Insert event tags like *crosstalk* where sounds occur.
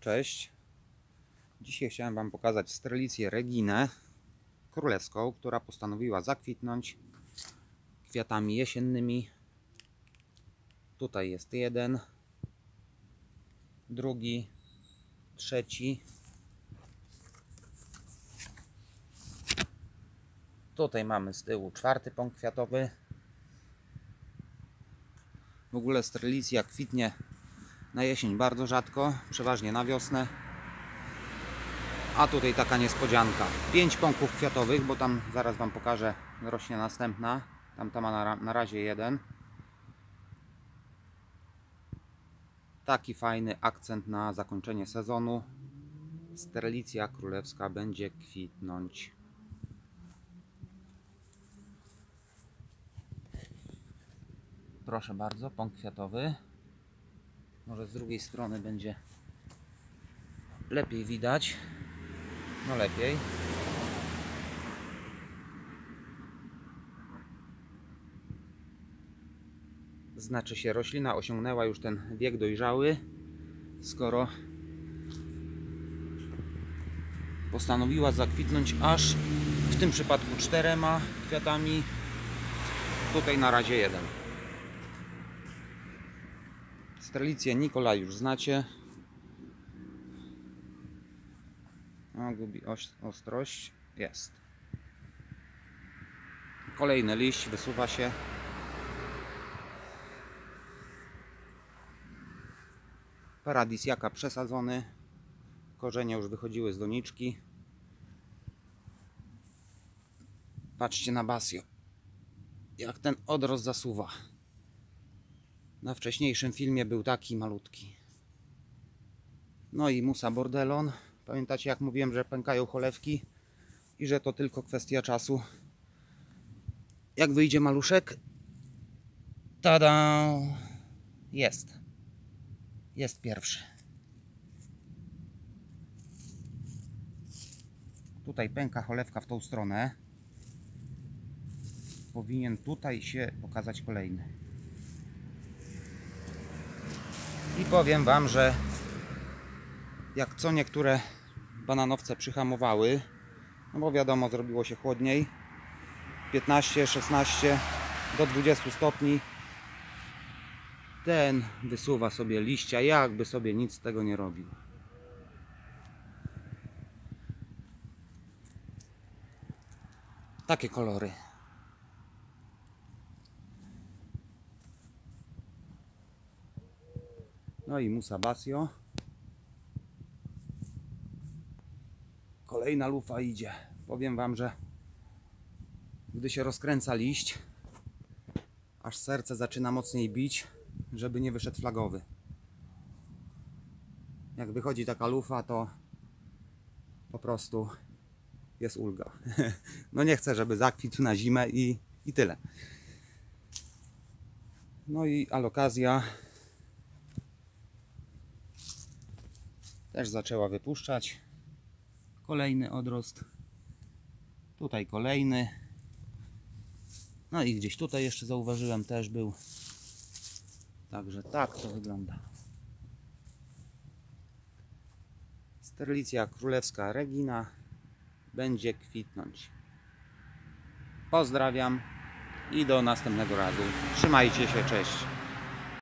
Cześć. Dzisiaj chciałem Wam pokazać strelicję Reginę królewską, która postanowiła zakwitnąć kwiatami jesiennymi. Tutaj jest jeden, drugi, trzeci. Tutaj mamy z tyłu czwarty pąk kwiatowy. W ogóle strelicja kwitnie na jesień bardzo rzadko, przeważnie na wiosnę. A tutaj taka niespodzianka. 5 pąków kwiatowych, bo tam zaraz Wam pokażę, rośnie następna. Tam ta ma na, na razie jeden. Taki fajny akcent na zakończenie sezonu. Strelicja królewska będzie kwitnąć. Proszę bardzo, pąk kwiatowy. Może z drugiej strony będzie lepiej widać. No lepiej. Znaczy się, roślina osiągnęła już ten wiek dojrzały, skoro postanowiła zakwitnąć aż w tym przypadku czterema kwiatami, tutaj na razie jeden. Strelicję Nikola już znacie. O, gubi oś- ostrość. Jest. Kolejny liść wysuwa się. Paradis jaka przesadzony. Korzenie już wychodziły z doniczki. Patrzcie na basio. Jak ten odrost zasuwa. Na wcześniejszym filmie był taki malutki. No i Musa Bordelon. Pamiętacie jak mówiłem, że pękają cholewki i że to tylko kwestia czasu. Jak wyjdzie maluszek? Tada! Jest. Jest pierwszy. Tutaj pęka cholewka w tą stronę. Powinien tutaj się pokazać kolejny. I powiem Wam, że jak co niektóre bananowce przyhamowały, no bo wiadomo, zrobiło się chłodniej, 15, 16 do 20 stopni, ten wysuwa sobie liścia, jakby sobie nic z tego nie robił. Takie kolory. No i Musa Basio. Kolejna lufa idzie. Powiem Wam, że gdy się rozkręca liść, aż serce zaczyna mocniej bić, żeby nie wyszedł flagowy. Jak wychodzi taka lufa, to po prostu jest ulga. *laughs* No nie chcę, żeby zakwitł na zimę i, i tyle. No i alokazja też zaczęła wypuszczać. Kolejny odrost. Tutaj kolejny. No i gdzieś tutaj jeszcze zauważyłem też był. Także tak to wygląda. Sterlicja królewska Regina będzie kwitnąć. Pozdrawiam i do następnego razu. Trzymajcie się, cześć.